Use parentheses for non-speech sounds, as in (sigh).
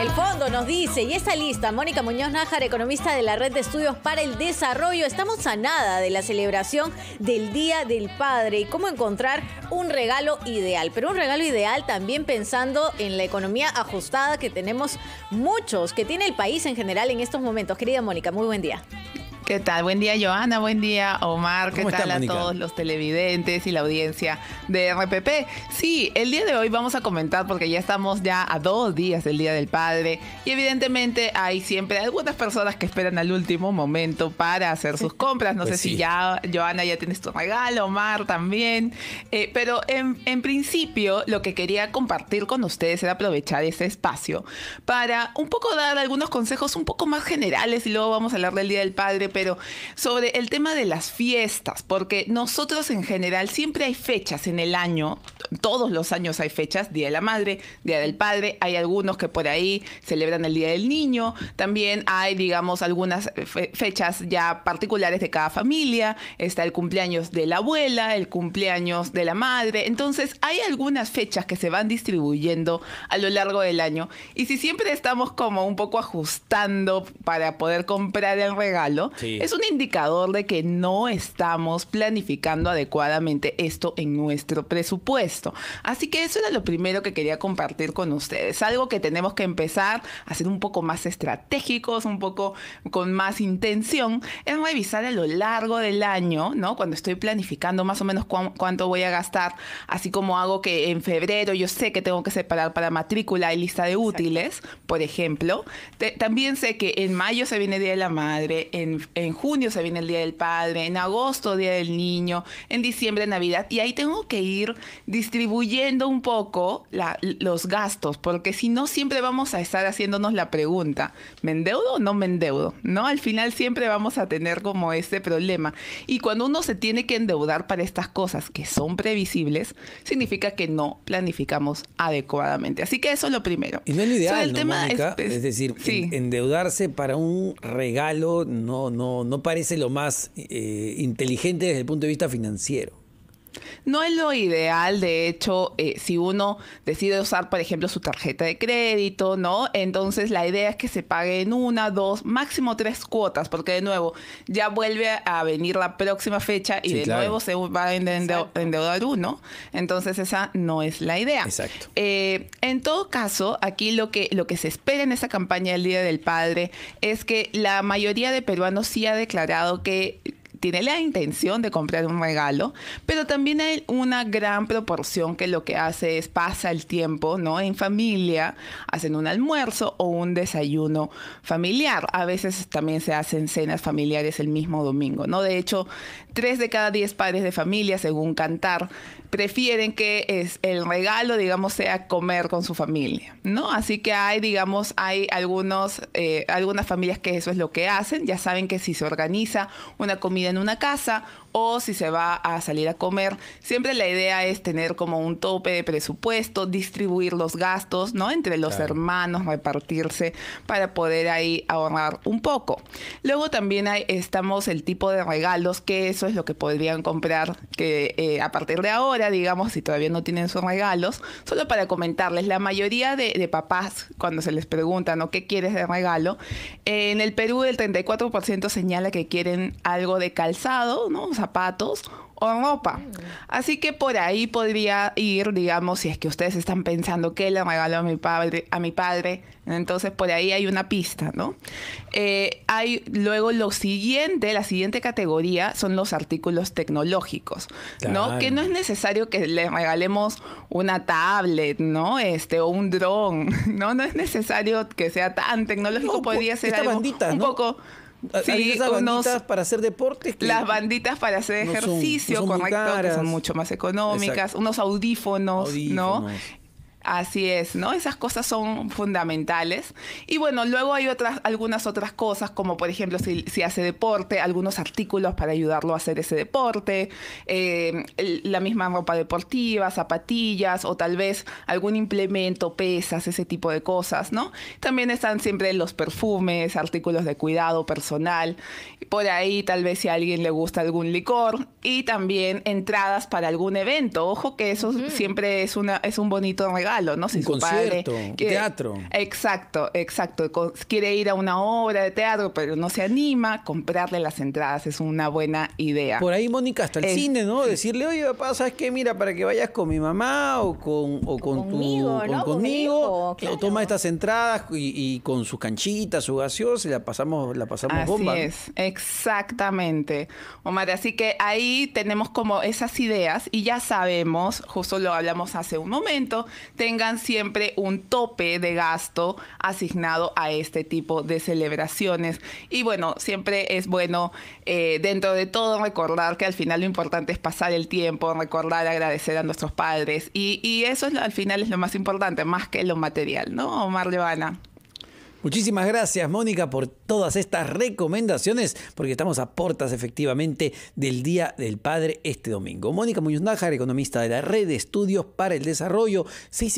El fondo nos dice, y esta lista, Mónica Muñoz Nájar, economista de la Red de Estudios para el Desarrollo, estamos a nada de la celebración del Día del Padre y cómo encontrar un regalo ideal. Pero un regalo ideal también pensando en la economía ajustada que tenemos muchos, que tiene el país en general en estos momentos. Querida Mónica, muy buen día. ¿Qué tal? Buen día, Joana. Buen día, Omar. ¿Qué tal a todos los televidentes y la audiencia de RPP? Sí, el día de hoy vamos a comentar porque ya estamos ya a dos días del Día del Padre y evidentemente hay siempre algunas personas que esperan al último momento para hacer sus compras. No pues sé si ya, Joana, ya tienes tu regalo, Omar también. Eh, pero en, en principio lo que quería compartir con ustedes era aprovechar ese espacio para un poco dar algunos consejos un poco más generales y luego vamos a hablar del Día del Padre pero sobre el tema de las fiestas, porque nosotros en general siempre hay fechas en el año, todos los años hay fechas, Día de la Madre, Día del Padre, hay algunos que por ahí celebran el Día del Niño, también hay, digamos, algunas fechas ya particulares de cada familia, está el cumpleaños de la abuela, el cumpleaños de la madre, entonces hay algunas fechas que se van distribuyendo a lo largo del año y si siempre estamos como un poco ajustando para poder comprar el regalo, es un indicador de que no estamos planificando adecuadamente esto en nuestro presupuesto. Así que eso era lo primero que quería compartir con ustedes. Algo que tenemos que empezar a ser un poco más estratégicos, un poco con más intención, es revisar a lo largo del año, ¿no? Cuando estoy planificando más o menos cuánto voy a gastar, así como hago que en febrero yo sé que tengo que separar para matrícula y lista de útiles, por ejemplo. también sé que en mayo se viene Día de la Madre, en en junio se viene el Día del Padre, en agosto Día del Niño, en diciembre Navidad, y ahí tengo que ir distribuyendo un poco los gastos, porque si no siempre vamos a estar haciéndonos la pregunta, ¿me endeudo o no me endeudo? ¿No? Al final siempre vamos a tener como este problema. Y cuando uno se tiene que endeudar para estas cosas que son previsibles, significa que no planificamos adecuadamente. Así que eso es lo primero. Y no es lo ideal, tema es, decir, endeudarse para un regalo no, no no, parece lo más eh, inteligente desde el punto de vista financiero. No es lo ideal, de hecho, eh, si uno decide usar, por ejemplo, su tarjeta de crédito, ¿no? Entonces la idea es que se pague en una, dos, máximo tres cuotas, porque de nuevo ya vuelve a venir la próxima fecha y de nuevo se va a endeudar uno. Entonces esa no es la idea. Exacto. Eh, en todo caso, aquí lo que, lo que se espera en esa campaña del Día del Padre es que la mayoría de peruanos sí ha declarado que tiene la intención de comprar un regalo, pero también hay una gran proporción que lo que hace es pasa el tiempo, ¿no? En familia, hacen un almuerzo o un desayuno familiar. A veces también se hacen cenas familiares el mismo domingo, ¿no? De hecho, tres de cada diez padres de familia, según Cantar, prefieren que es el regalo, digamos, sea comer con su familia, ¿no? Así que hay, digamos, hay algunos, eh, algunas familias que eso es lo que hacen. Ya saben que si se organiza una comida en una casa o si se va a salir a comer, siempre la idea es tener como un tope de presupuesto, distribuir los gastos, ¿no? Entre los hermanos, repartirse para poder ahí ahorrar un poco. Luego también hay, estamos el tipo de regalos, que eso es lo que podrían comprar que eh, a partir de ahora, digamos, si todavía no tienen sus regalos. Solo para comentarles, la mayoría de, papás, cuando se les pregunta, ¿no? ¿Qué quieres de regalo? en el Perú el 34% señala que quieren algo de calzado, ¿no? Zapatos o ropa. Así que por ahí podría ir, digamos, si es que ustedes están pensando que le regalo a mi padre, a mi padre, entonces por ahí hay una pista, ¿no? Eh, hay luego lo siguiente, la siguiente categoría son los artículos tecnológicos, ¿no? Que no es necesario que le regalemos una tablet, ¿no? Este o un dron, (laughs) ¿no? No es necesario que sea tan tecnológico, podría ser algo un poco Sí, esas banditas para hacer deporte. las banditas para hacer ejercicio, correcto, que son mucho más económicas, unos audífonos, ¿no? Así es, ¿no? Esas cosas son fundamentales. Y bueno, luego hay otras, algunas otras cosas, como por ejemplo si, hace deporte, algunos artículos para ayudarlo a hacer ese deporte, eh, la misma ropa deportiva, zapatillas o tal vez algún implemento, pesas, ese tipo de cosas, ¿no? También están siempre los perfumes, artículos de cuidado personal. Por ahí tal vez si a alguien le gusta algún licor, y también entradas para algún evento. Ojo que eso siempre es una es un bonito regalo, ¿no? Si un concierto, teatro. Exacto, exacto. Quiere ir a una obra de teatro, pero no se anima, comprarle las entradas es una buena idea. Por ahí, Mónica, hasta el cine, ¿no? Decirle, oye, papá, ¿sabes qué? Mira, para que vayas con mi mamá o con, o con conmigo, tu, ¿no? conmigo, toma estas entradas y, con sus canchitas, su gaseosa, y la pasamos, la pasamos así bomba. es, exactamente. Omar, así que ahí tenemos como esas ideas y ya sabemos, justo lo hablamos hace un momento, tengan siempre un tope de gasto asignado a este tipo de celebraciones. Y bueno, siempre es bueno eh, dentro de todo recordar que al final lo importante es pasar el tiempo, recordar agradecer a nuestros padres y, eso es, al final es lo más importante, más que lo material, ¿no, Omar Levana? Muchísimas gracias, Mónica, por todas estas recomendaciones, porque estamos a portas efectivamente del Día del Padre este domingo. Mónica Muñoz Nájar, economista de la Red de Estudios para el Desarrollo, 6